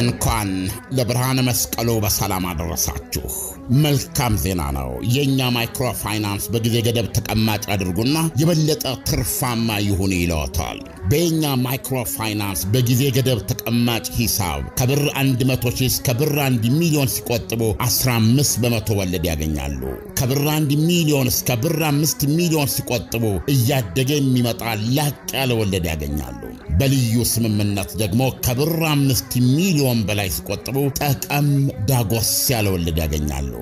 እንኳን ለብርሃነ መስቀሉ በሰላም አደረሳችሁ። መልካም ዜና ነው። የእኛ ማይክሮፋይናንስ በጊዜ ገደብ ተቀማጭ ያድርጉና የበለጠ ትርፋማ ይሁን ይለዎታል። በየኛ ማይክሮፋይናንስ በጊዜ ገደብ ተቀማጭ ሂሳብ ከብር 100 ሺህ እስከ ብር 1 ሚሊዮን ሲቆጥቡ 15 በመቶ ወለድ ያገኛሉ። ከብር 1 ሚሊዮን እስከ ብር 5 ሚሊዮን ሲቆጥቡ እያደገ የሚመጣ ላቅ ያለ ወለድ ያገኛሉ። በልዩ ስምምነት ደግሞ ከብር አምስት ሚሊዮን በላይ ሲቆጥቡ ጠቀም ዳጎስ ያለ ወለድ ያገኛሉ።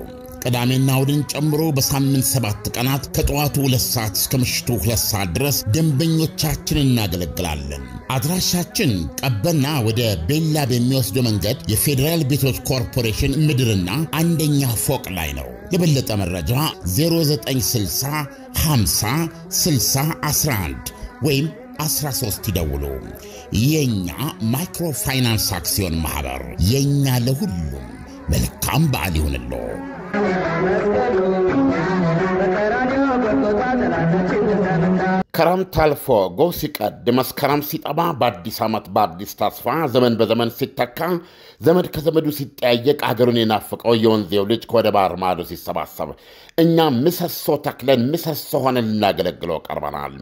ቅዳሜና እሁድን ጨምሮ በሳምንት ሰባት ቀናት ከጠዋቱ ሁለት ሰዓት እስከ ምሽቱ ሁለት ሰዓት ድረስ ደንበኞቻችንን እናገለግላለን። አድራሻችን ቀበና ወደ ቤላ በሚወስደው መንገድ የፌዴራል ቤቶች ኮርፖሬሽን ምድርና አንደኛ ፎቅ ላይ ነው። ለበለጠ መረጃ 0960 50 60 11 ወይም 13 ይደውሉ። የእኛ ማይክሮፋይናንስ አክሲዮን ማኅበር የእኛ ለሁሉም መልካም በዓል ይሁንሎ። ክረምት አልፎ ጎህ ሲቀድ መስከረም ሲጠባ በአዲስ ዓመት በአዲስ ተስፋ ዘመን በዘመን ሲተካ ዘመድ ከዘመዱ ሲጠያየቅ አገሩን የናፍቀው የወንዜው ልጅ ከወደ ባህር ማዶ ሲሰባሰብ እኛ ምሰሶ ተክለን ምሰሶ ሆነን ልናገለግለው ቀርበናል።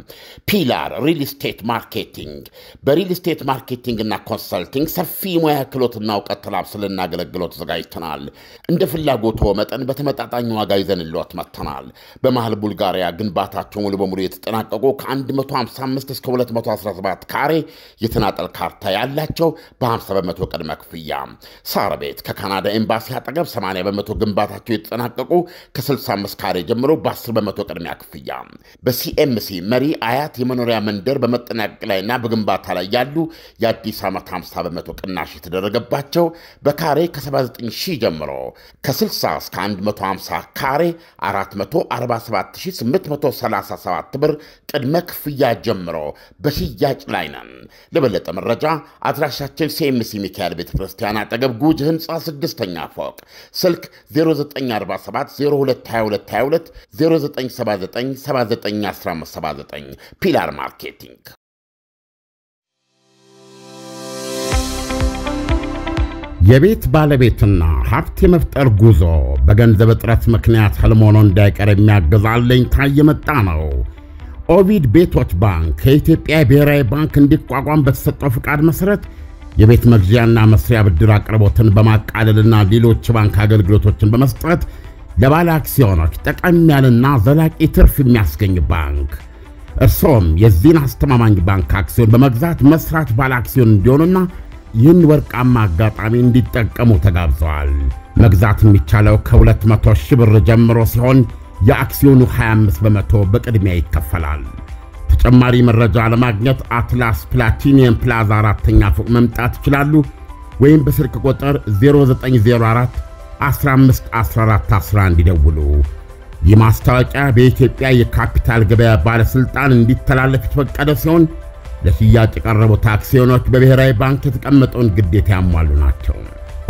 Pillar Real Estate Marketing በ real estate marketing እና consulting ሰፊ ሙያ ክህሎትና እውቀት ተላብሰን ልናገለግለው ተዘጋጅተናል። እንደ ፍላጎቶ መጠን በተመጣጣኝ ዋጋ ይዘንልዎት መጥተናል። በመሃል ቡልጋሪያ ግንባታቸው ሙሉ በሙሉ የተጠናቀቁ ከ155 እስከ 217 ካሬ የተናጠል ካርታ ያላቸው በ50 በመቶ ቅድመ ክፍያ። ሳር ቤት ከካናዳ ኤምባሲ አጠገብ 80 በመቶ ግንባታቸው የተጠናቀቁ ከ65 ካሬ ጀምሮ በ10 በመቶ ቅድሚያ ክፍያ። በሲኤምሲ መሪ አያት የመኖሪያ መንደር በመጠናቀቅ ላይና በግንባታ ላይ ያሉ የአዲስ ዓመት 50 በመቶ ቅናሽ የተደረገባቸው በካሬ ከ79 ሺህ ጀምሮ ከ60 እስከ 150 ካሬ 447837 ብር ቅድመ ክፍያ ጀምሮ በሽያጭ ላይ ነን። ለበለጠ መረጃ አድራሻችን CMC ሚካኤል ቤተ ክርስቲያን አጠገብ ጉጅ ህንፃ ስድስተኛ ፎቅ ስልክ 0947022222 0979791579 Pillar Marketing የቤት ባለቤትና ሀብት የመፍጠር ጉዞ በገንዘብ እጥረት ምክንያት ህልም እንዳይቀር የሚያግዝ አለኝታ የመጣ ነው። ኦቪድ ቤቶች ባንክ ከኢትዮጵያ ብሔራዊ ባንክ እንዲቋቋም በተሰጠው ፍቃድ መሠረት የቤት መግዣና መስሪያ ብድር አቅርቦትን በማቃለልና ሌሎች ባንክ አገልግሎቶችን በመስጠት ለባለ አክሲዮኖች ጠቀም ያለና ዘላቂ ትርፍ የሚያስገኝ ባንክ። እርሶም የዚህን አስተማማኝ ባንክ አክሲዮን በመግዛት መስራች ባለ አክሲዮን እንዲሆኑና ይህን ወርቃማ አጋጣሚ እንዲጠቀሙ ተጋብዘዋል። መግዛት የሚቻለው ከ200 ሺህ ብር ጀምሮ ሲሆን የአክሲዮኑ 25 በመቶ በቅድሚያ ይከፈላል። ተጨማሪ መረጃ ለማግኘት አትላስ ፕላቲኒየም ፕላዛ አራተኛ ፎቅ መምጣት ይችላሉ። ወይም በስልክ ቁጥር 0904 15 14 11 ይደውሉ። ይህ ማስታወቂያ በኢትዮጵያ የካፒታል ገበያ ባለሥልጣን እንዲተላለፍ የተፈቀደ ሲሆን ለሽያጭ የቀረቡት አክሲዮኖች በብሔራዊ ባንክ የተቀመጠውን ግዴታ ያሟሉ ናቸው።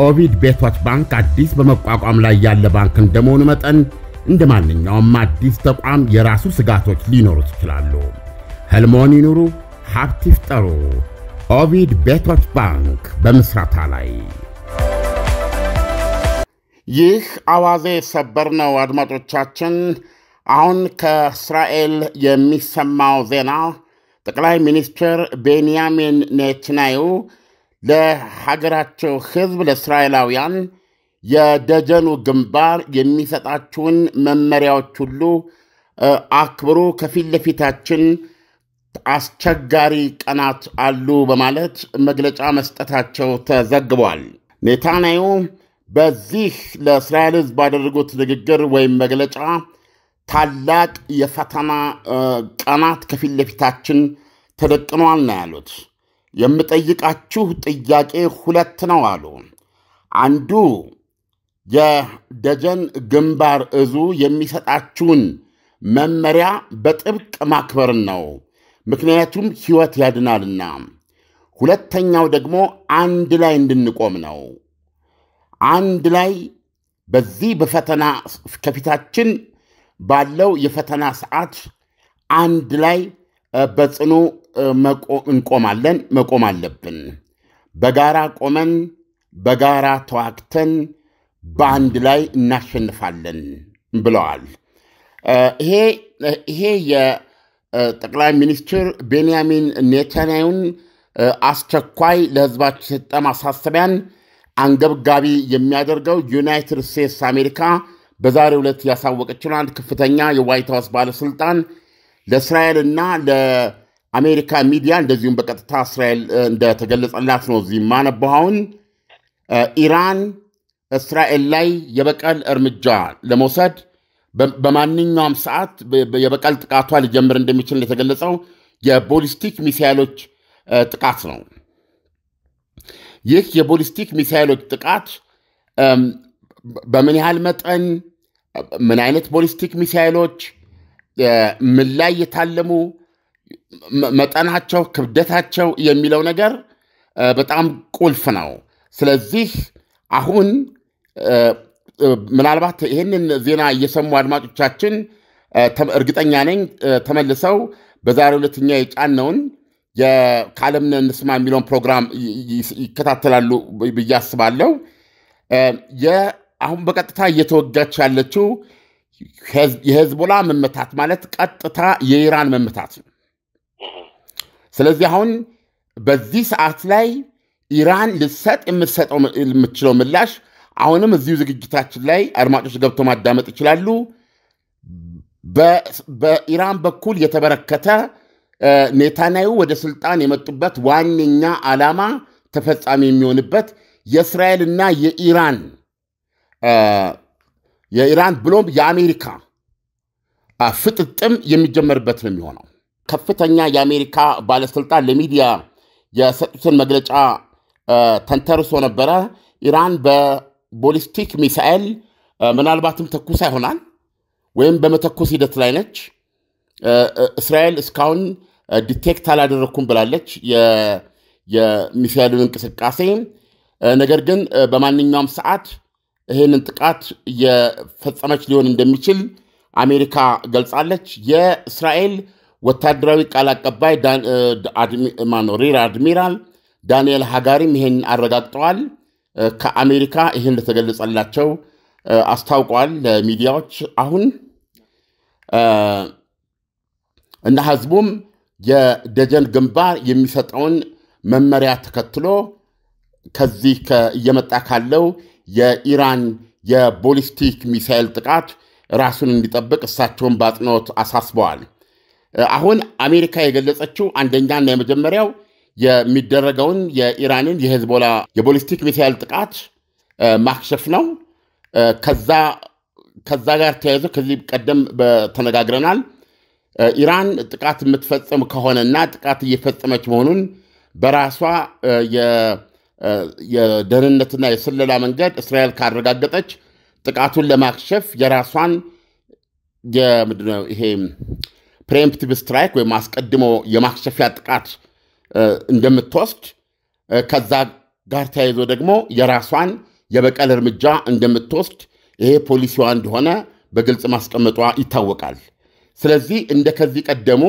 ኦቪድ ቤቶች ባንክ አዲስ በመቋቋም ላይ ያለ ባንክ እንደመሆኑ መጠን እንደ ማንኛውም አዲስ ተቋም የራሱ ስጋቶች ሊኖሩት ይችላሉ። ሕልሞን ይኑሩ፣ ሀብት ይፍጠሩ። ኦቪድ ቤቶች ባንክ በምስረታ ላይ። ይህ አዋዜ ሰበር ነው። አድማጮቻችን፣ አሁን ከእስራኤል የሚሰማው ዜና ጠቅላይ ሚኒስትር ቤንያሚን ኔትናዩ ለሀገራቸው ሕዝብ ለእስራኤላውያን የደጀኑ ግንባር የሚሰጣችሁን መመሪያዎች ሁሉ አክብሩ፣ ከፊት ለፊታችን አስቸጋሪ ቀናት አሉ በማለት መግለጫ መስጠታቸው ተዘግቧል። ኔታንያሁ በዚህ ለእስራኤል ሕዝብ ባደረጉት ንግግር ወይም መግለጫ ታላቅ የፈተና ቀናት ከፊት ለፊታችን ተደቅኗል ነው ያሉት። የምጠይቃችሁ ጥያቄ ሁለት ነው አሉ። አንዱ የደጀን ግንባር እዙ የሚሰጣችሁን መመሪያ በጥብቅ ማክበርን ነው፣ ምክንያቱም ሕይወት ያድናልና። ሁለተኛው ደግሞ አንድ ላይ እንድንቆም ነው። አንድ ላይ በዚህ በፈተና ከፊታችን ባለው የፈተና ሰዓት አንድ ላይ በጽኑ እንቆማለን፣ መቆም አለብን። በጋራ ቆመን በጋራ ተዋግተን በአንድ ላይ እናሸንፋለን ብለዋል። ይሄ የጠቅላይ ሚኒስትር ቤንያሚን ኔታንያሁን አስቸኳይ ለሕዝባቸው የሰጠ ማሳሰቢያን አንገብጋቢ የሚያደርገው ዩናይትድ ስቴትስ አሜሪካ በዛሬው ዕለት ያሳወቀችውን አንድ ከፍተኛ የዋይት ሀውስ ባለሥልጣን ለእስራኤልና ለአሜሪካ ሚዲያ እንደዚሁም በቀጥታ እስራኤል እንደተገለጸላት ነው እዚህ የማነበው አሁን ኢራን እስራኤል ላይ የበቀል እርምጃ ለመውሰድ በማንኛውም ሰዓት የበቀል ጥቃቷ ሊጀምር እንደሚችል የተገለጸው የባሊስቲክ ሚሳይሎች ጥቃት ነው። ይህ የቦሊስቲክ ሚሳይሎች ጥቃት በምን ያህል መጠን፣ ምን አይነት ቦሊስቲክ ሚሳይሎች፣ ምን ላይ የታለሙ፣ መጠናቸው፣ ክብደታቸው የሚለው ነገር በጣም ቁልፍ ነው። ስለዚህ አሁን ምናልባት ይህንን ዜና እየሰሙ አድማጮቻችን እርግጠኛ ነኝ ተመልሰው በዛሬው ዕለት እኛ የጫነውን ከዓለምን እንስማ የሚለውን ፕሮግራም ይከታተላሉ ብዬ አስባለሁ። አሁን በቀጥታ እየተወጋች ያለችው የሄዝቦላ መመታት ማለት ቀጥታ የኢራን መመታት ነው። ስለዚህ አሁን በዚህ ሰዓት ላይ ኢራን ልሰጥ የምትሰጠው የምትችለው ምላሽ አሁንም እዚሁ ዝግጅታችን ላይ አድማጮች ገብቶ ማዳመጥ ይችላሉ። በኢራን በኩል የተበረከተ ኔታንያሁ ወደ ስልጣን የመጡበት ዋነኛ ዓላማ ተፈጻሚ የሚሆንበት የእስራኤልና የኢራን የኢራን ብሎም የአሜሪካ ፍጥጥም የሚጀመርበት ነው የሚሆነው። ከፍተኛ የአሜሪካ ባለስልጣን ለሚዲያ የሰጡትን መግለጫ ተንተርሶ ነበረ። ኢራን በቦሊስቲክ ሚሳኤል ምናልባትም ተኩሳ ይሆናል ወይም በመተኮስ ሂደት ላይ ነች። እስራኤል እስካሁን detect አላደረግኩም ብላለች የሚሳኤሉን እንቅስቃሴ። ነገር ግን በማንኛውም ሰዓት ይህንን ጥቃት የፈጸመች ሊሆን እንደሚችል አሜሪካ ገልጻለች። የእስራኤል ወታደራዊ ቃል አቀባይ Rear Admiral ዳንኤል ሃጋሪም ይህን አረጋግጠዋል። ከአሜሪካ ይህን እንደተገለጸላቸው አስታውቀዋል ለሚዲያዎች። አሁን እና ህዝቡም የደጀን ግንባር የሚሰጠውን መመሪያ ተከትሎ ከዚህ እየመጣ ካለው የኢራን የቦሊስቲክ ሚሳይል ጥቃት ራሱን እንዲጠብቅ እሳቸውን በአጽንኦት አሳስበዋል። አሁን አሜሪካ የገለጸችው አንደኛና የመጀመሪያው የሚደረገውን የኢራንን የሄዝቦላ የቦሊስቲክ ሚሳይል ጥቃት ማክሸፍ ነው። ከዛ ጋር ተያይዞ ከዚህ ቀደም ተነጋግረናል። ኢራን ጥቃት የምትፈጽም ከሆነና ጥቃት እየፈጸመች መሆኑን በራሷ የደህንነትና የስለላ መንገድ እስራኤል ካረጋገጠች ጥቃቱን ለማክሸፍ የራሷን ይሄ preemptive strike ወይም አስቀድሞ የማክሸፊያ ጥቃት እንደምትወስድ ከዛ ጋር ተያይዞ ደግሞ የራሷን የበቀል እርምጃ እንደምትወስድ ይሄ ፖሊሲዋ እንደሆነ በግልጽ ማስቀመጧ ይታወቃል። ስለዚህ እንደ ከዚህ ቀደሙ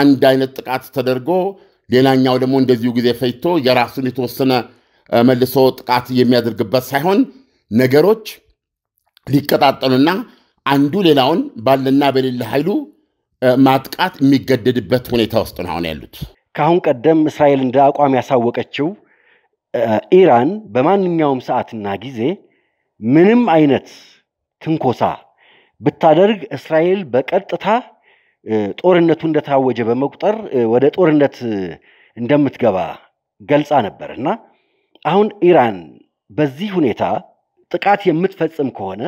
አንድ አይነት ጥቃት ተደርጎ ሌላኛው ደግሞ እንደዚሁ ጊዜ ፈጅቶ የራሱን የተወሰነ መልሶ ጥቃት የሚያደርግበት ሳይሆን ነገሮች ሊቀጣጠሉና አንዱ ሌላውን ባለና በሌለ ኃይሉ ማጥቃት የሚገደድበት ሁኔታ ውስጥ ነው አሁን ያሉት። ከአሁን ቀደም እስራኤል እንደ አቋም ያሳወቀችው ኢራን በማንኛውም ሰዓትና ጊዜ ምንም አይነት ትንኮሳ ብታደርግ እስራኤል በቀጥታ ጦርነቱ እንደታወጀ በመቁጠር ወደ ጦርነት እንደምትገባ ገልጻ ነበር እና አሁን ኢራን በዚህ ሁኔታ ጥቃት የምትፈጽም ከሆነ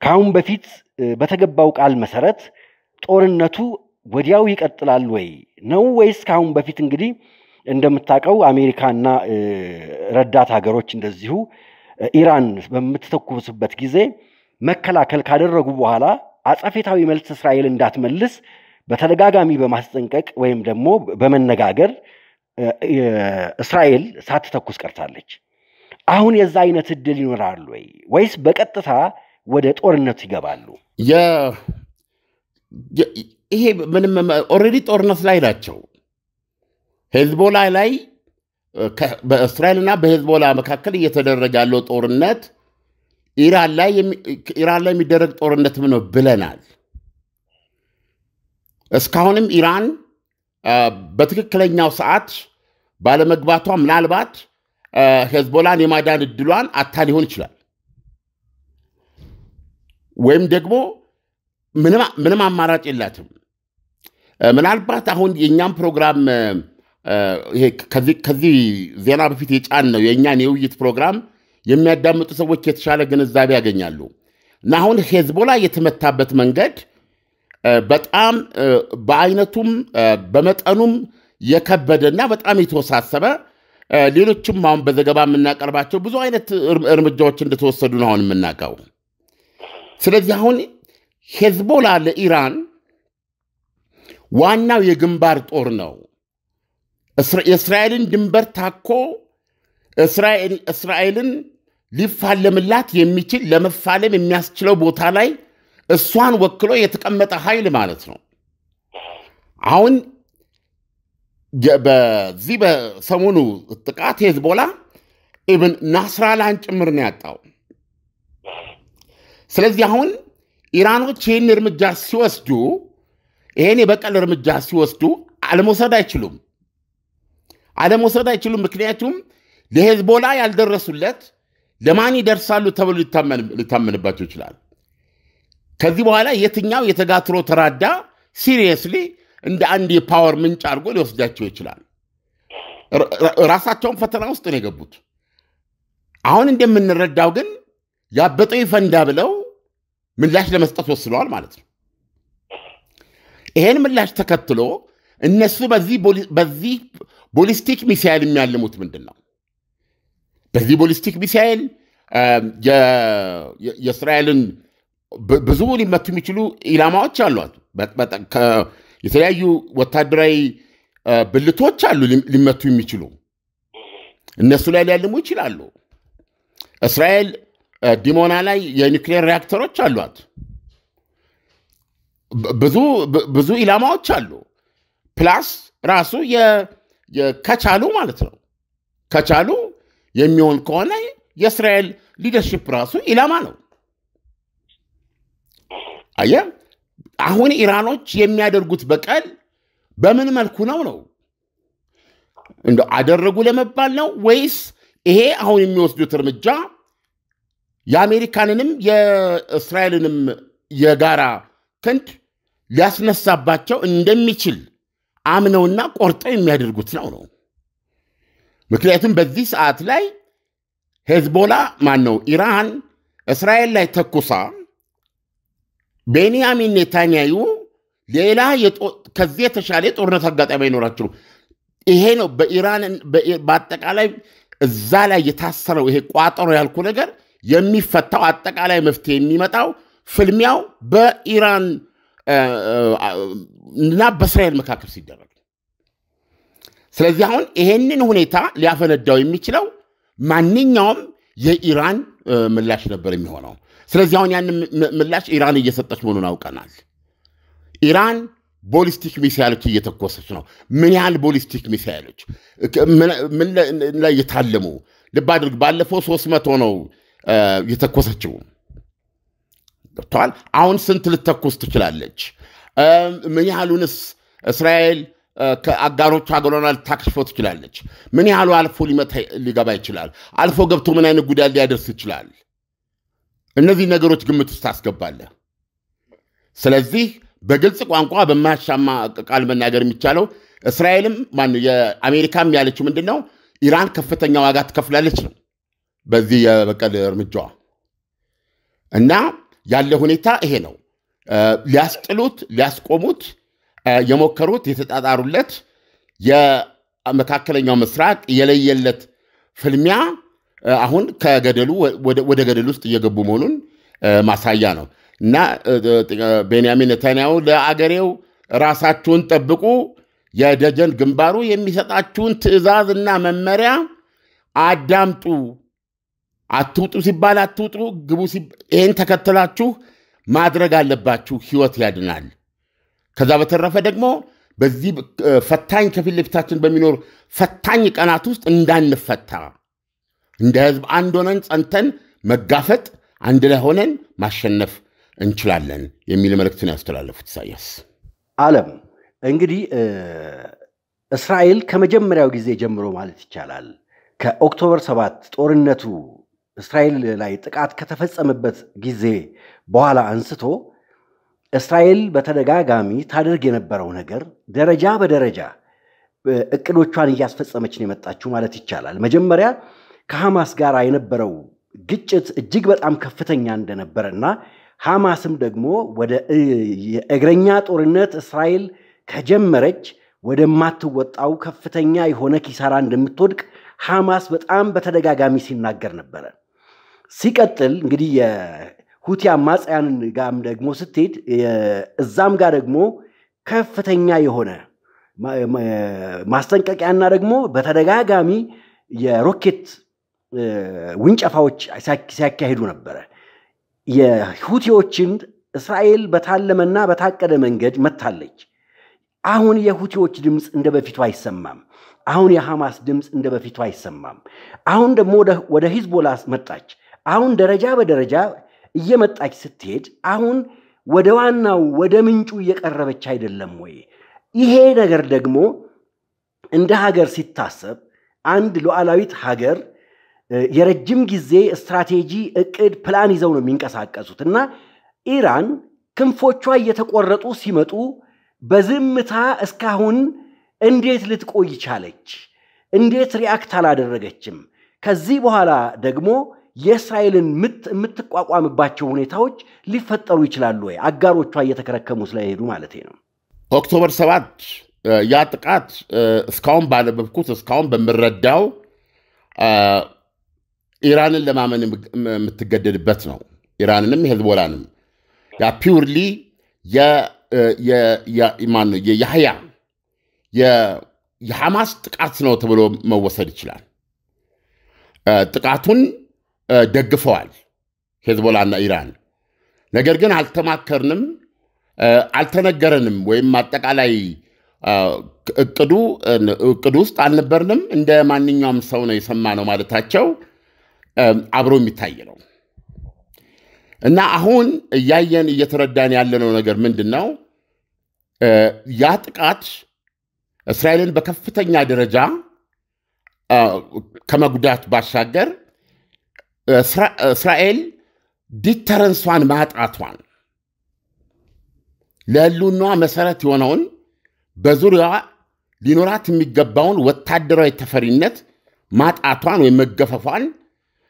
ከአሁን በፊት በተገባው ቃል መሰረት ጦርነቱ ወዲያው ይቀጥላል ወይ ነው ወይስ ከአሁን በፊት እንግዲህ እንደምታውቀው አሜሪካና ረዳት ሀገሮች እንደዚሁ ኢራን በምትተኩስበት ጊዜ መከላከል ካደረጉ በኋላ አጸፌታዊ መልስ እስራኤል እንዳትመልስ በተደጋጋሚ በማስጠንቀቅ ወይም ደግሞ በመነጋገር እስራኤል ሳትተኩስ ቀርታለች። አሁን የዛ አይነት እድል ይኖራሉ ወይ ወይስ በቀጥታ ወደ ጦርነት ይገባሉ? ይሄ ምንም already ጦርነት ላይ ናቸው። ሄዝቦላ ላይ በእስራኤልና በሄዝቦላ መካከል እየተደረገ ያለው ጦርነት ኢራን ላይ የሚደረግ ጦርነትም ነው ብለናል። እስካሁንም ኢራን በትክክለኛው ሰዓት ባለመግባቷ ምናልባት ሄዝቦላን የማዳን እድሏን አታ ሊሆን ይችላል። ወይም ደግሞ ምንም አማራጭ የላትም። ምናልባት አሁን የእኛም ፕሮግራም ከዚህ ዜና በፊት የጫን ነው የእኛን የውይይት ፕሮግራም የሚያዳምጡ ሰዎች የተሻለ ግንዛቤ ያገኛሉ። እና አሁን ሄዝቦላ የተመታበት መንገድ በጣም በአይነቱም በመጠኑም የከበደና በጣም የተወሳሰበ ሌሎችም አሁን በዘገባ የምናቀርባቸው ብዙ አይነት እርምጃዎች እንደተወሰዱ ነው አሁን የምናውቀው። ስለዚህ አሁን ሄዝቦላ ለኢራን ዋናው የግንባር ጦር ነው። የእስራኤልን ድንበር ታኮ እስራኤልን ሊፋለምላት የሚችል ለመፋለም የሚያስችለው ቦታ ላይ እሷን ወክሎ የተቀመጠ ኃይል ማለት ነው። አሁን በዚህ በሰሞኑ ጥቃት ሄዝቦላ ኢብን ናስራላን ጭምር ነው ያጣው። ስለዚህ አሁን ኢራኖች ይህን እርምጃ ሲወስዱ ይህን የበቀል እርምጃ ሲወስዱ አለመውሰድ አይችሉም አለመውሰድ አይችሉም። ምክንያቱም ለሄዝቦላ ያልደረሱለት ለማን ይደርሳሉ ተብሎ ሊታመንባቸው ይችላል። ከዚህ በኋላ የትኛው የተጋትሮ ተራዳ seriously እንደ አንድ የ power ምንጭ አድርጎ ሊወስዳቸው ይችላል። ራሳቸውን ፈተና ውስጥ ነው የገቡት። አሁን እንደምንረዳው ግን ያበጠው ይፈንዳ ብለው ምላሽ ለመስጠት ወስነዋል ማለት ነው። ይሄን ምላሽ ተከትሎ እነሱ በዚህ ቦሊስቲክ ሚሳይል የሚያልሙት ምንድን ነው? በዚህ ቦሊስቲክ ሚሳይል የእስራኤልን ብዙ ሊመቱ የሚችሉ ኢላማዎች አሏት። የተለያዩ ወታደራዊ ብልቶች አሉ ሊመቱ የሚችሉ እነሱ ላይ ሊያልሙ ይችላሉ። እስራኤል ዲሞና ላይ የኒውክሌር ሪያክተሮች አሏት። ብዙ ኢላማዎች አሉ። plus ራሱ ከቻሉ ማለት ነው ከቻሉ የሚሆን ከሆነ የእስራኤል leadership ራሱ ኢላማ ነው። አየ አሁን ኢራኖች የሚያደርጉት በቀል በምን መልኩ ነው ነው እንደ አደረጉ ለመባል ነው ወይስ ይሄ አሁን የሚወስዱት እርምጃ የአሜሪካንንም የእስራኤልንም የጋራ ክንድ ሊያስነሳባቸው እንደሚችል አምነውና ቆርጠው የሚያደርጉት ነው ነው። ምክንያቱም በዚህ ሰዓት ላይ ሄዝቦላ ማን ነው ኢራን እስራኤል ላይ ተኩሳ ቤንያሚን ኔታንያዩ ሌላ ከዚህ የተሻለ የጦርነት አጋጣሚ አይኖራቸው። ይሄ ነው በኢራን በአጠቃላይ እዛ ላይ የታሰረው ይሄ ቋጠሮ ያልኩ ነገር የሚፈታው አጠቃላይ መፍትሄ የሚመጣው ፍልሚያው በኢራን እና በእስራኤል መካከል ሲደረግ፣ ስለዚህ አሁን ይሄንን ሁኔታ ሊያፈነዳው የሚችለው ማንኛውም የኢራን ምላሽ ነበር የሚሆነው። ስለዚህ አሁን ያን ምላሽ ኢራን እየሰጠች መሆኑን አውቀናል። ኢራን ቦሊስቲክ ሚሳይሎች እየተኮሰች ነው። ምን ያህል ቦሊስቲክ ሚሳይሎች ምን ላይ የታለሙ ልብ አድርግ። ባለፈው ሶስት መቶ ነው የተኮሰችው። ገብተዋል። አሁን ስንት ልተኮስ ትችላለች? ምን ያህሉንስ እስራኤል ከአጋሮች ሀገሯን ልታክሽፈው ትችላለች? ምን ያህሉ አልፎ ሊገባ ይችላል? አልፎ ገብቶ ምን አይነት ጉዳት ሊያደርስ ይችላል? እነዚህ ነገሮች ግምት ውስጥ ታስገባለህ። ስለዚህ በግልጽ ቋንቋ በማያሻማ ቃል መናገር የሚቻለው እስራኤልም ማነው የአሜሪካም ያለችው ምንድን ነው? ኢራን ከፍተኛ ዋጋ ትከፍላለች ነው በዚህ የበቀል እርምጃዋ እና ያለ ሁኔታ ይሄ ነው። ሊያስጥሉት ሊያስቆሙት የሞከሩት የተጣጣሩለት የመካከለኛው ምስራቅ የለየለት ፍልሚያ አሁን ከገደሉ ወደ ገደሉ ውስጥ እየገቡ መሆኑን ማሳያ ነው። እና ቤንያሚን ኔታንያሁ ለአገሬው ራሳችሁን ጠብቁ፣ የደጀን ግንባሩ የሚሰጣችሁን ትዕዛዝ እና መመሪያ አዳምጡ፣ አትውጡ ሲባል አትውጡ፣ ግቡ ይህን ተከትላችሁ ማድረግ አለባችሁ፣ ህይወት ያድናል። ከዛ በተረፈ ደግሞ በዚህ ፈታኝ ከፊት ለፊታችን በሚኖር ፈታኝ ቀናት ውስጥ እንዳንፈታ እንደ ህዝብ አንድ ሆነን ጸንተን መጋፈጥ፣ አንድ ላይ ሆነን ማሸነፍ እንችላለን የሚል መልእክትን ያስተላለፉት ኢሳያስ አለም እንግዲህ እስራኤል ከመጀመሪያው ጊዜ ጀምሮ ማለት ይቻላል ከኦክቶበር ሰባት ጦርነቱ እስራኤል ላይ ጥቃት ከተፈጸመበት ጊዜ በኋላ አንስቶ እስራኤል በተደጋጋሚ ታደርግ የነበረው ነገር ደረጃ በደረጃ እቅዶቿን እያስፈጸመች ነው የመጣችው ማለት ይቻላል። መጀመሪያ ከሐማስ ጋር የነበረው ግጭት እጅግ በጣም ከፍተኛ እንደነበረ እና ሐማስም ደግሞ ወደ የእግረኛ ጦርነት እስራኤል ከጀመረች ወደማትወጣው ከፍተኛ የሆነ ኪሳራ እንደምትወድቅ ሐማስ በጣም በተደጋጋሚ ሲናገር ነበረ። ሲቀጥል እንግዲህ የሁቲ አማጽያን ጋም ደግሞ ስትሄድ እዛም ጋር ደግሞ ከፍተኛ የሆነ ማስጠንቀቂያና ደግሞ በተደጋጋሚ የሮኬት ውንጨፋዎች ሲያካሂዱ ነበረ። የሁቲዎችን እስራኤል በታለመና በታቀደ መንገድ መታለች። አሁን የሁቲዎች ድምፅ እንደ በፊቱ አይሰማም። አሁን የሐማስ ድምፅ እንደ በፊቱ አይሰማም። አሁን ደግሞ ወደ ሂዝቦላ መጣች። አሁን ደረጃ በደረጃ እየመጣች ስትሄድ አሁን ወደ ዋናው ወደ ምንጩ እየቀረበች አይደለም ወይ? ይሄ ነገር ደግሞ እንደ ሀገር ሲታሰብ አንድ ሉዓላዊት ሀገር የረጅም ጊዜ ስትራቴጂ፣ እቅድ፣ ፕላን ይዘው ነው የሚንቀሳቀሱት እና ኢራን ክንፎቿ እየተቆረጡ ሲመጡ በዝምታ እስካሁን እንዴት ልትቆይ ቻለች? እንዴት react አላደረገችም? ከዚህ በኋላ ደግሞ የእስራኤልን ምት የምትቋቋምባቸው ሁኔታዎች ሊፈጠሩ ይችላሉ ወይ? አጋሮቿ እየተከረከሙ ስለሄዱ ማለት ነው። October ሰባት ያ ጥቃት እስካሁን ባነበብኩት እስካሁን በምረዳው ኢራንን ለማመን የምትገደድበት ነው። ኢራንንም ሄዝቦላንም ያ purely የያህያ የሐማስ ጥቃት ነው ተብሎ መወሰድ ይችላል። ጥቃቱን ደግፈዋል ሄዝቦላና ኢራን። ነገር ግን አልተማከርንም፣ አልተነገረንም ወይም አጠቃላይ እቅዱ እቅዱ ውስጥ አልነበርንም፣ እንደ ማንኛውም ሰው ነው የሰማነው ማለታቸው አብሮ የሚታይ ነው እና አሁን እያየን እየተረዳን ያለነው ነገር ምንድን ነው? ያ ጥቃት እስራኤልን በከፍተኛ ደረጃ ከመጉዳት ባሻገር እስራኤል ዲተረንሷን ማጣቷን ለሕልውናዋ መሰረት የሆነውን በዙሪያዋ ሊኖራት የሚገባውን ወታደራዊ ተፈሪነት ማጣቷን ወይም መገፈፏን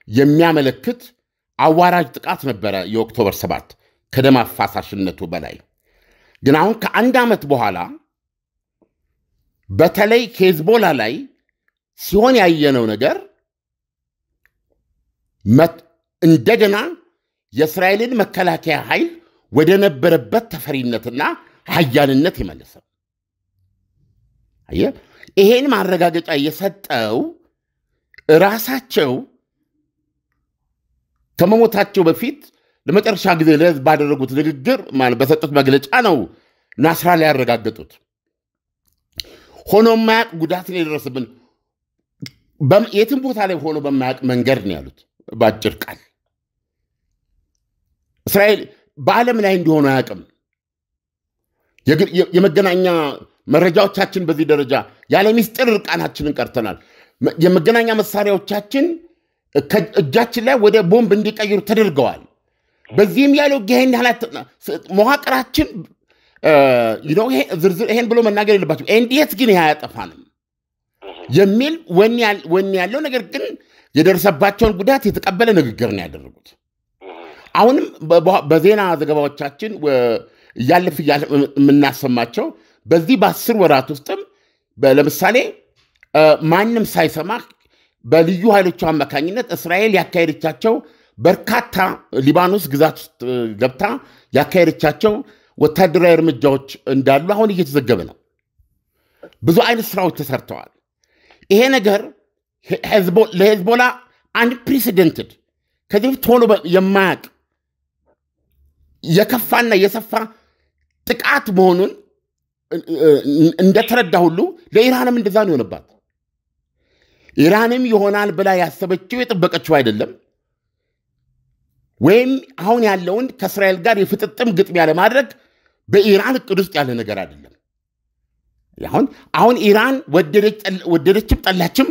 የሚያመለክት አዋራጅ ጥቃት ነበረ የኦክቶበር ሰባት ከደም አፋሳሽነቱ በላይ። ግን አሁን ከአንድ ዓመት በኋላ በተለይ ሄዝቦላ ላይ ሲሆን ያየነው ነገር እንደገና የእስራኤልን መከላከያ ኃይል ወደ ነበረበት ተፈሪነትና ሀያልነት የመለሰ ይሄን ማረጋገጫ የሰጠው ራሳቸው ከመሞታቸው በፊት ለመጨረሻ ጊዜ ለህዝብ ባደረጉት ንግግር በሰጡት መግለጫ ነው ናስራ ላይ ያረጋገጡት። ሆኖ የማያውቅ ጉዳት ነው የደረሰብን፣ የትም ቦታ ላይ ሆኖ በማያውቅ መንገድ ነው ያሉት። በአጭር ቃል እስራኤል በዓለም ላይ እንዲሆኑ አያውቅም። የመገናኛ መረጃዎቻችን በዚህ ደረጃ ያለ ሚስጥር እርቃናችንን ቀርተናል። የመገናኛ መሳሪያዎቻችን እጃችን ላይ ወደ ቦምብ እንዲቀይሩ ተደርገዋል። በዚህም ያለው ይህን መዋቅራችን ይሄን ብሎ መናገር የለባቸው። እንዴት ግን ይህ አያጠፋንም የሚል ወኔ ያለው ነገር ግን የደረሰባቸውን ጉዳት የተቀበለ ንግግር ነው ያደረጉት። አሁንም በዜና ዘገባዎቻችን እያለፍ የምናሰማቸው በዚህ በአስር ወራት ውስጥም ለምሳሌ ማንም ሳይሰማ በልዩ ኃይሎቹ አማካኝነት እስራኤል ያካሄደቻቸው በርካታ ሊባኖስ ግዛት ውስጥ ገብታ ያካሄደቻቸው ወታደራዊ እርምጃዎች እንዳሉ አሁን እየተዘገበ ነው። ብዙ አይነት ስራዎች ተሰርተዋል። ይሄ ነገር ለሄዝቦላ አንድ ፕሬሲደንትድ ከዚህ በፊት ሆኖ የማያውቅ የከፋና የሰፋ ጥቃት መሆኑን እንደተረዳ ሁሉ ለኢራንም እንደዛ ነው የሆነባት። ኢራንም ይሆናል ብላ ያሰበችው የጠበቀችው አይደለም። ወይም አሁን ያለውን ከእስራኤል ጋር የፍጥጥም ግጥሚያ ለማድረግ በኢራን እቅድ ውስጥ ያለ ነገር አይደለም። አሁን አሁን ኢራን ወደደችም ጠላችም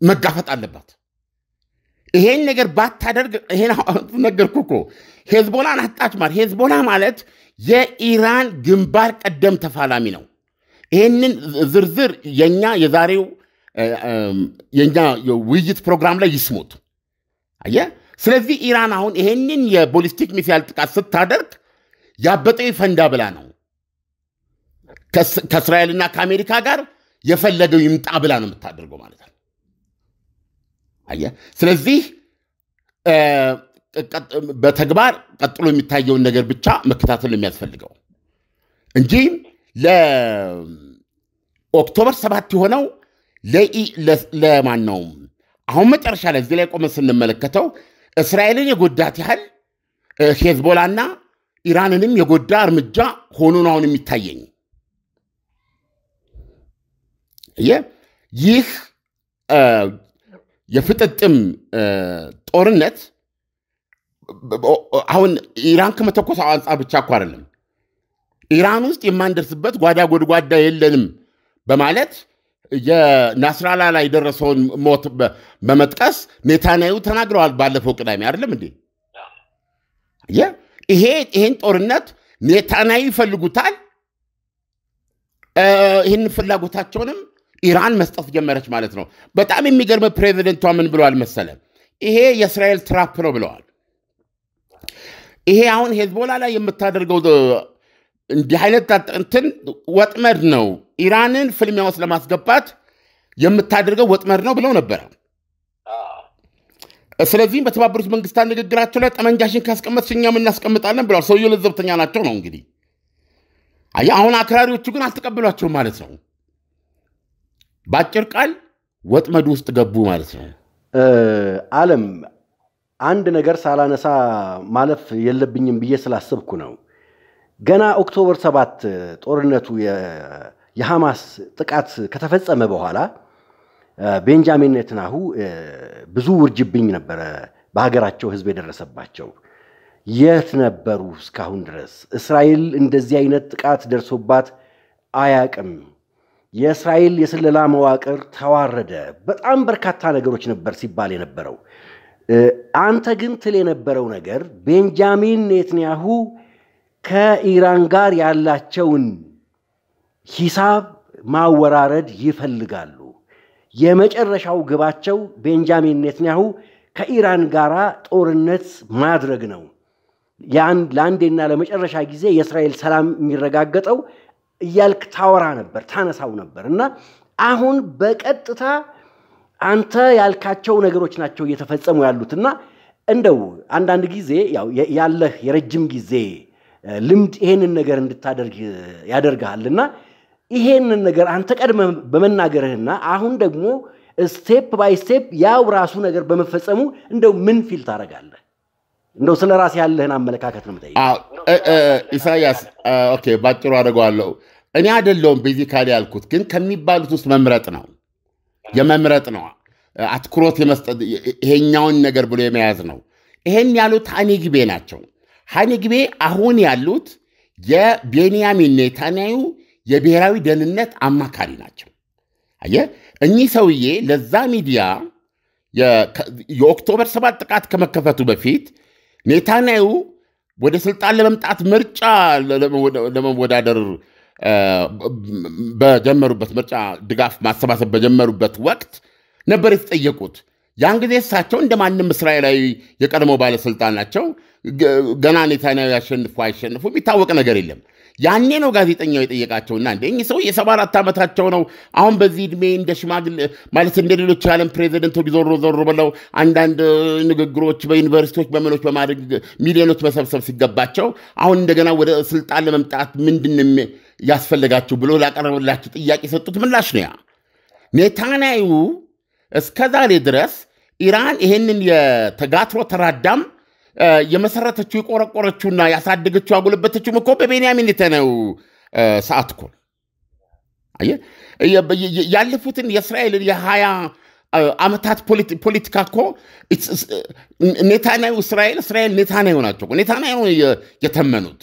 መጋፈጥ አለባት። ይሄን ነገር ባታደርግ ይሄን ነገርኩ እኮ ሄዝቦላን አጣች ማለት ሄዝቦላ ማለት የኢራን ግንባር ቀደም ተፋላሚ ነው። ይሄንን ዝርዝር የኛ የዛሬው የኛ የውይይት ፕሮግራም ላይ ይስሙት። አየህ። ስለዚህ ኢራን አሁን ይሄንን የቦሊስቲክ ሚሳይል ጥቃት ስታደርግ ያበጠው ፈንዳ ብላ ነው ከእስራኤልና ከአሜሪካ ጋር የፈለገው ይምጣ ብላ ነው የምታደርገው ማለት ነው። አየህ። ስለዚህ በተግባር ቀጥሎ የሚታየውን ነገር ብቻ መከታተል ነው የሚያስፈልገው እንጂ ለኦክቶበር ሰባት የሆነው ለማን ነው? አሁን መጨረሻ ላይ እዚህ ላይ ቆመን ስንመለከተው እስራኤልን የጎዳት ያህል ሄዝቦላና ኢራንንም የጎዳ እርምጃ ሆኖ ነው አሁን የሚታየኝ። ይህ የፍጥጥም ጦርነት አሁን ኢራን ከመተኮስ አንጻር ብቻ እኮ አይደለም። ኢራን ውስጥ የማንደርስበት ጓዳ ጎድጓዳ የለንም በማለት የናስራላ ላይ የደረሰውን ሞት በመጥቀስ ኔታንያሁ ተናግረዋል። ባለፈው ቅዳሜ አይደለም እንዴ? ይሄ ይሄን ጦርነት ኔታንያሁ ይፈልጉታል። ይህን ፍላጎታቸውንም ኢራን መስጠት ጀመረች ማለት ነው። በጣም የሚገርም ፕሬዚደንቷ ምን ብለዋል መሰለ? ይሄ የእስራኤል ትራፕ ነው ብለዋል። ይሄ አሁን ሄዝቦላ ላይ የምታደርገው እንዲህ አይነት እንትን ወጥመድ ነው፣ ኢራንን ፍልሚያ ውስጥ ለማስገባት የምታደርገው ወጥመድ ነው ብለው ነበረ። ስለዚህም በተባበሩት መንግስታት ንግግራቸው ላይ ጠመንጃሽን ካስቀመጥሽ እኛም እናስቀምጣለን ብለዋል። ሰውየው ለዘብተኛ ናቸው ነው እንግዲህ። አሁን አክራሪዎቹ ግን አልተቀበሏቸውም ማለት ነው። በአጭር ቃል ወጥመድ ውስጥ ገቡ ማለት ነው። አለም አንድ ነገር ሳላነሳ ማለፍ የለብኝም ብዬ ስላሰብኩ ነው። ገና October ሰባት ጦርነቱ የሐማስ ጥቃት ከተፈጸመ በኋላ ቤንጃሚን ኔትናሁ ብዙ ውርጅብኝ ነበረ በሀገራቸው ሕዝብ የደረሰባቸው። የት ነበሩ እስካሁን ድረስ? እስራኤል እንደዚህ አይነት ጥቃት ደርሶባት አያቅም። የእስራኤል የስለላ መዋቅር ተዋረደ። በጣም በርካታ ነገሮች ነበር ሲባል የነበረው። አንተ ግን ትል የነበረው ነገር ቤንጃሚን ኔትንያሁ ከኢራን ጋር ያላቸውን ሂሳብ ማወራረድ ይፈልጋሉ። የመጨረሻው ግባቸው ቤንጃሚን ኔትንያሁ ከኢራን ጋር ጦርነት ማድረግ ነው። ለአንዴና ለመጨረሻ ጊዜ የእስራኤል ሰላም የሚረጋገጠው እያልክ ታወራ ነበር፣ ታነሳው ነበር። እና አሁን በቀጥታ አንተ ያልካቸው ነገሮች ናቸው እየተፈጸሙ ያሉት። እና እንደው አንዳንድ ጊዜ ያለህ የረጅም ጊዜ ልምድ ይሄንን ነገር እንድታደርግ ያደርግሃልና ይሄንን ነገር አንተ ቀድመህ በመናገርህና አሁን ደግሞ step by step ያው ራሱ ነገር በመፈጸሙ እንደው ምን feel ታደርጋለህ? እንደው ስለ ራስ ያለህን አመለካከት ነው የምጠይቀው። ኢሳያስ okay፣ ባጭሩ አድርገዋለሁ። እኔ አይደለሁም basically ያልኩት፣ ግን ከሚባሉት ውስጥ መምረጥ ነው የመምረጥ ነው አትኩሮት የመስጠት ይሄኛውን ነገር ብሎ የመያዝ ነው። ይሄን ያሉት ሀኒግቤ ናቸው። ሀኒግቤ አሁን ያሉት የቤንያሚን ኔታንያሁ የብሔራዊ ደህንነት አማካሪ ናቸው። አየህ እኚህ ሰውዬ ለዛ ሚዲያ የ October ሰባት ጥቃት ከመከፈቱ በፊት ኔታንያሁ ወደ ስልጣን ለመምጣት ምርጫ ለመወዳደር በጀመሩበት ምርጫ ድጋፍ ማሰባሰብ በጀመሩበት ወቅት ነበር የተጠየቁት። ያን ጊዜ እሳቸው እንደ ማንም እስራኤላዊ የቀድሞ ባለስልጣን ናቸው። ገና ኔታንያሁ ያሸንፉ አይሸንፉ የሚታወቅ ነገር የለም። ያኔ ነው ጋዜጠኛው የጠየቃቸውና እንደ እኚህ ሰው የሰባ አራት ዓመታቸው ነው። አሁን በዚህ ዕድሜ እንደ ሽማግሌ ማለት እንደ ሌሎች የዓለም ፕሬዚደንቶች ዞሮ ዞሮ ብለው አንዳንድ ንግግሮች በዩኒቨርሲቲዎች በምኖች በማድረግ ሚሊዮኖች መሰብሰብ ሲገባቸው አሁን እንደገና ወደ ስልጣን ለመምጣት ምንድን ያስፈለጋችሁ ብሎ ላቀረበላቸው ጥያቄ የሰጡት ምላሽ ነው ያ። ኔታንያሁ እስከ ዛሬ ድረስ ኢራን ይሄንን የተጋትሮ ተራዳም የመሰረተችው የቆረቆረችውና ያሳደገችው ያጎለበተችውም እኮ በቤንያሚን ኔታንያሁ ሰዓት እኮ ያለፉትን የእስራኤልን የሀያ ዓመታት ፖለቲካ እኮ ኔታንያሁ እስራኤል እስራኤል ኔታንያሁ ናቸው። ኔታንያሁ የተመኑት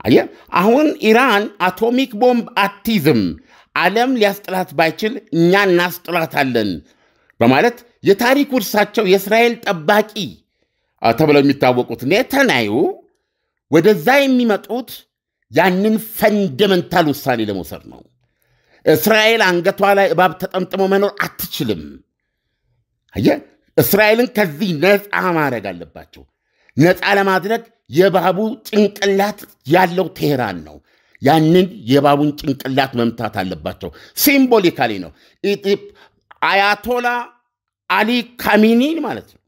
አየህ። አሁን ኢራን አቶሚክ ቦምብ አትይዝም ዓለም ሊያስጥላት ባይችል እኛ እናስጥላታለን በማለት የታሪክ ውርሳቸው የእስራኤል ጠባቂ ተብለው የሚታወቁት ኔታንያሁ ወደዛ የሚመጡት ያንን ፈንደመንታል ውሳኔ ለመውሰድ ነው። እስራኤል አንገቷ ላይ እባብ ተጠምጥሞ መኖር አትችልም። አየህ፣ እስራኤልን ከዚህ ነፃ ማድረግ አለባቸው። ነፃ ለማድረግ የእባቡ ጭንቅላት ያለው ቴሄራን ነው። ያንን የእባቡን ጭንቅላት መምታት አለባቸው። ሲምቦሊካሊ ነው። አያቶላ አሊ ካሚኒ ማለት ነው።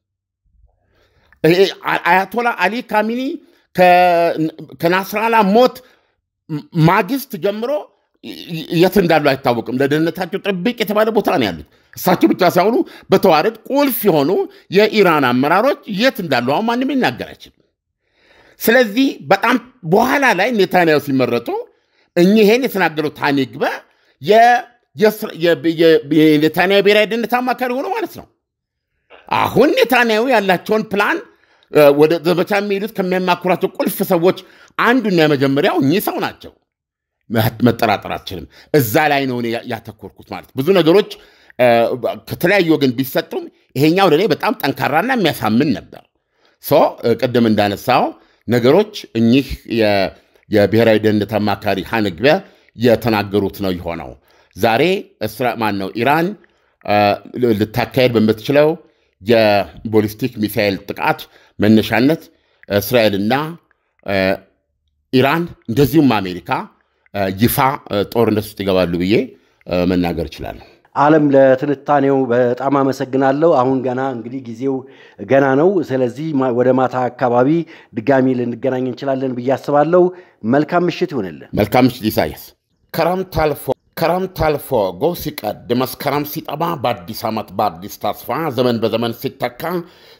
አያቶላ አሊ ካሚኒ ከናስራላ ሞት ማግስት ጀምሮ የት እንዳሉ አይታወቅም። ለደህንነታቸው ጥብቅ የተባለ ቦታ ነው ያሉት። እሳቸው ብቻ ሳይሆኑ በተዋረድ ቁልፍ የሆኑ የኢራን አመራሮች የት እንዳሉ አሁን ማንም ሊናገር አይችልም። ስለዚህ በጣም በኋላ ላይ ኔታንያሁ ሲመረጡ እኚህን የተናገሩት ታኒግበ የኔታንያሁ ብሔራዊ ደህንነት አማካሪ ሆኖ ማለት ነው። አሁን ኔታንያሁ ያላቸውን ፕላን ወደ ዘመቻ የሚሄዱት ከሚያማክሯቸው ቁልፍ ሰዎች አንዱና የመጀመሪያው እኚህ ሰው ናቸው። መጠራጠር አልችልም። እዛ ላይ ነው ያተኮርኩት ማለት ብዙ ነገሮች ከተለያዩ ወገን ቢሰጡም ይሄኛው ለእኔ በጣም ጠንካራና የሚያሳምን ነበር። ቅድም እንዳነሳው ነገሮች እኚህ የብሔራዊ ደህንነት አማካሪ ሀንግበ የተናገሩት ነው የሆነው። ዛሬ ማን ነው ኢራን ልታካሄድ በምትችለው የቦሊስቲክ ሚሳኤል ጥቃት መነሻነት እስራኤልና ኢራን እንደዚሁም አሜሪካ ይፋ ጦርነት ውስጥ ይገባሉ ብዬ መናገር እችላለሁ። አለም ለትንታኔው በጣም አመሰግናለሁ። አሁን ገና እንግዲህ ጊዜው ገና ነው። ስለዚህ ወደ ማታ አካባቢ ድጋሚ ልንገናኝ እንችላለን ብዬ አስባለሁ። መልካም ምሽት ይሆንልን። መልካም ምሽት ኢሳያስ። ክረምት አልፎ ክረምት አልፎ ጎህ ሲቀድ መስከረም ሲጠባ በአዲስ ዓመት በአዲስ ተስፋ ዘመን በዘመን ሲተካ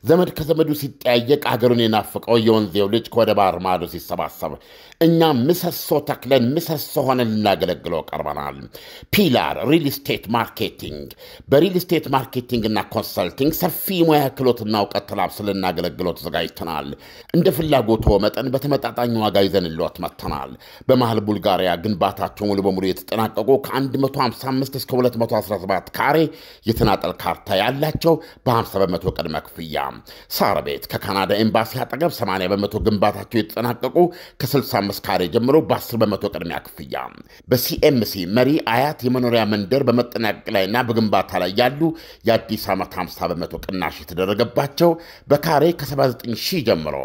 ዘመድ ከዘመዱ ሲጠያየቅ አገሩን የናፈቀው የወንዜው ልጅ ከወደ ባህር ማዶ ሲሰባሰብ እኛ ምሰሶ ተክለን ምሰሶ ሆነን ልናገለግለው ቀርበናል። Pillar Real Estate Marketing በ real estate marketing እና consulting ሰፊ ሙያ ክህሎትና እውቀት ተላብሰን ልናገለግለው ተዘጋጅተናል። እንደ ፍላጎቶ መጠን በተመጣጣኝ ዋጋ ይዘንልዎት መጥተናል። በመሃል ቡልጋሪያ ግንባታቸው ሙሉ በሙሉ የተጠናቀቁ ከ155 እስከ 217 ካሬ የተናጠል ካርታ ያላቸው በ50 በመቶ ቅድመ ክፍያ። ሳር ቤት ከካናዳ ኤምባሲ አጠገብ 80 በመቶ ግንባታቸው የተጠናቀቁ ከ65 ካሬ ጀምሮ በ10 በመቶ ቅድሚያ ክፍያ። በሲኤምሲ መሪ አያት የመኖሪያ መንደር በመጠናቀቅ ላይና በግንባታ ላይ ያሉ የአዲስ ዓመት 50 በመቶ ቅናሽ የተደረገባቸው በካሬ ከ79 ሺህ ጀምሮ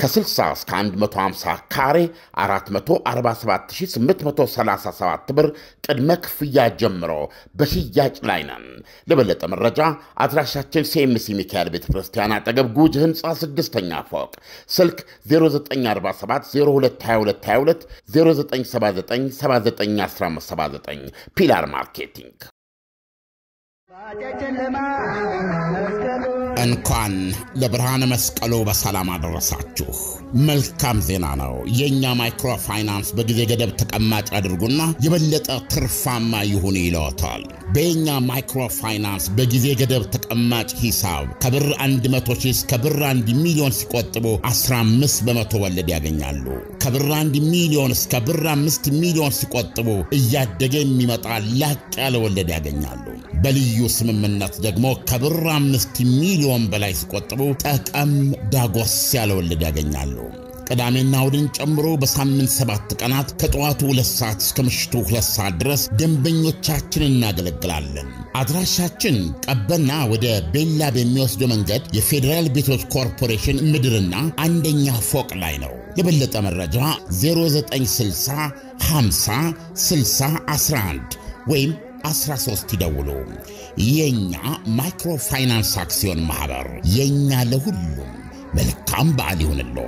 ከ60 እስከ 150 ካሬ 447837 ብር ቅድመ ክፍያ ጀምሮ በሽያጭ ላይ ነን። ለበለጠ መረጃ አድራሻችን CMC ሚካኤል ቤተ ክርስቲያን አጠገብ ጉጅ ህንፃ ስድስተኛ ፎቅ፣ ስልክ 0947022222 0979791579 Pillar Marketing። እንኳን ለብርሃነ መስቀሉ በሰላም አደረሳችሁ። መልካም ዜና ነው። የእኛ ማይክሮ ፋይናንስ በጊዜ ገደብ ተቀማጭ አድርጉና የበለጠ ትርፋማ ይሁን ይለዎታል። በየኛ ማይክሮ ፋይናንስ በጊዜ ገደብ ተቀማጭ ሂሳብ ከብር 100 ሺህ እስከ ብር 1 ሚሊዮን ሲቆጥቡ 15 በመቶ ወለድ ያገኛሉ። ከብር 1 ሚሊዮን እስከ ብር 5 ሚሊዮን ሲቆጥቡ እያደገ የሚመጣ ላቅ ያለ ወለድ ያገኛሉ። በልዩ ስምምነት ደግሞ ከብር 5 ሚሊዮን በላይ ሲቆጥቡ ጠቀም ዳጎስ ያለ ወለድ ያገኛሉ። ቅዳሜና እሁድን ጨምሮ በሳምንት ሰባት ቀናት ከጠዋቱ ሁለት ሰዓት እስከ ምሽቱ ሁለት ሰዓት ድረስ ደንበኞቻችን እናገለግላለን። አድራሻችን ቀበና ወደ ቤላ በሚወስደው መንገድ የፌዴራል ቤቶች ኮርፖሬሽን ምድርና አንደኛ ፎቅ ላይ ነው። የበለጠ መረጃ 0960 50 60 11 ወይም 13 ይደውሉ። የእኛ ማይክሮፋይናንስ አክሲዮን ማኅበር የእኛ ለሁሉም መልካም በዓል ይሁንሎ።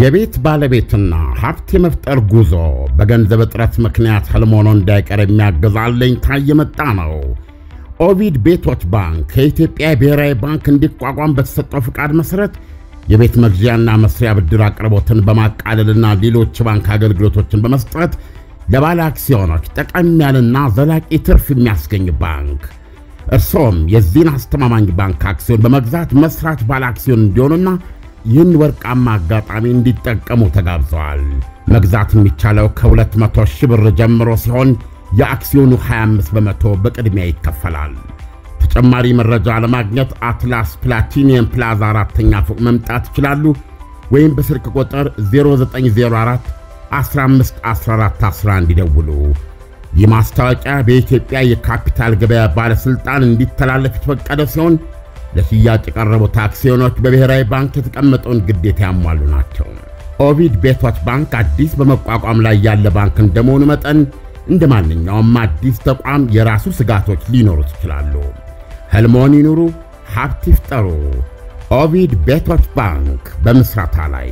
የቤት ባለቤትና ሀብት የመፍጠር ጉዞ በገንዘብ እጥረት ምክንያት ህልም ሆኖ እንዳይቀር የሚያግዝ አለኝታ እየመጣ ነው። ኦቪድ ቤቶች ባንክ ከኢትዮጵያ ብሔራዊ ባንክ እንዲቋቋም በተሰጠው ፍቃድ መሠረት የቤት መግዣና መስሪያ ብድር አቅርቦትን በማቃለልና ሌሎች ባንክ አገልግሎቶችን በመስጠት ለባለ አክሲዮኖች ጠቀም ያለና ዘላቂ ትርፍ የሚያስገኝ ባንክ። እርሶም የዚህን አስተማማኝ ባንክ አክሲዮን በመግዛት መስራች ባለ አክሲዮን እንዲሆኑና ይህን ወርቃማ አጋጣሚ እንዲጠቀሙ ተጋብዘዋል። መግዛት የሚቻለው ከ200 ሺህ ብር ጀምሮ ሲሆን የአክሲዮኑ 25 በመቶ በቅድሚያ ይከፈላል። ተጨማሪ መረጃ ለማግኘት አትላስ ፕላቲኒየም ፕላዛ አራተኛ ፎቅ መምጣት ይችላሉ። ወይም በስልክ ቁጥር 0904 15 14 11 ይደውሉ። ይህ ማስታወቂያ በኢትዮጵያ የካፒታል ገበያ ባለሥልጣን እንዲተላለፍ የተፈቀደ ሲሆን ለሽያጭ የቀረቡት አክሲዮኖች በብሔራዊ ባንክ የተቀመጠውን ግዴታ ያሟሉ ናቸው። ኦቪድ ቤቶች ባንክ አዲስ በመቋቋም ላይ ያለ ባንክ እንደመሆኑ መጠን እንደ ማንኛውም አዲስ ተቋም የራሱ ስጋቶች ሊኖሩት ይችላሉ። ሕልሞን ይኑሩ፣ ሀብት ይፍጠሩ። ኦቪድ ቤቶች ባንክ በምስረታ ላይ